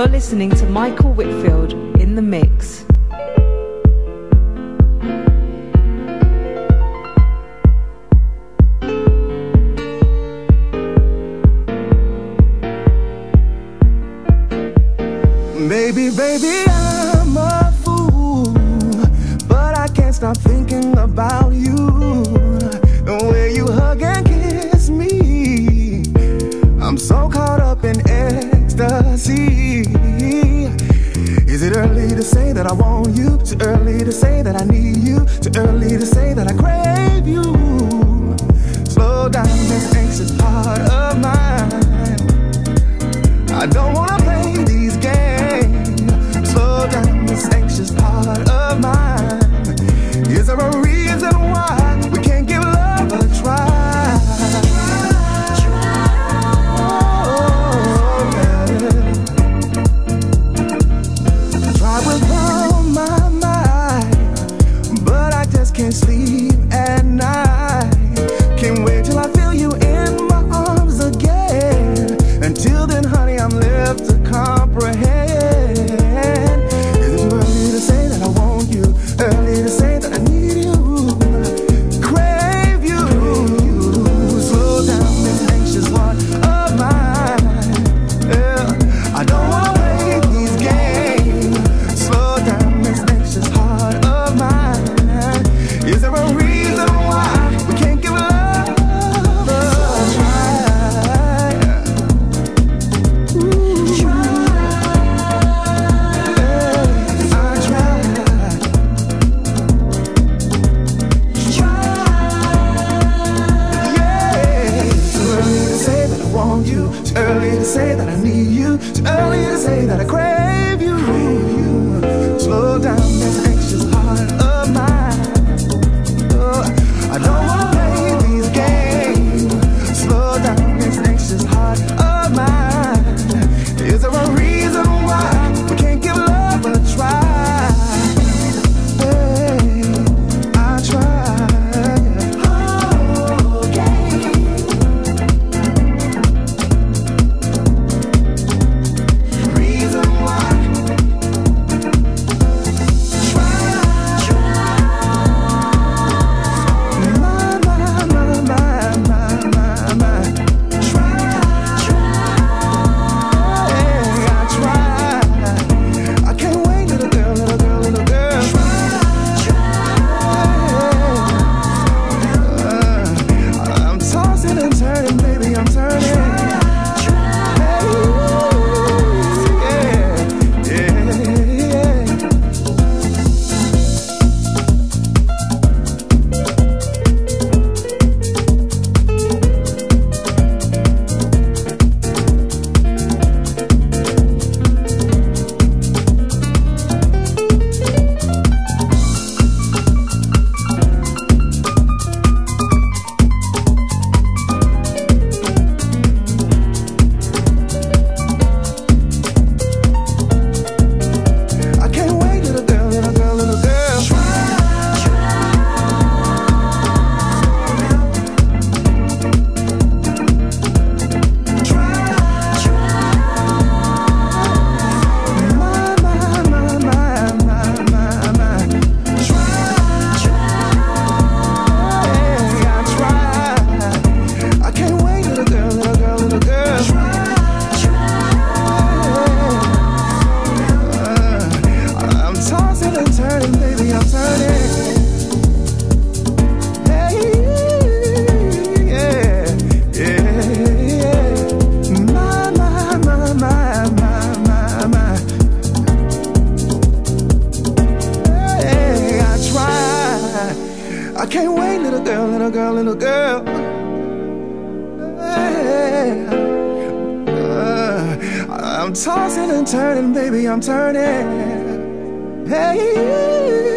You're listening to Michael Whitfield in the mix. Baby, baby, I'm a fool, but I can't stop thinking about you. The way you hug and kiss me, I'm so caught up in it ecstasy. Is it early to say that I want you? Too early to say that I need you? Too early to say that I crave you? Slow down this anxious heart. little girl. Uh, I'm tossing and turning, baby, I'm turning. Hey.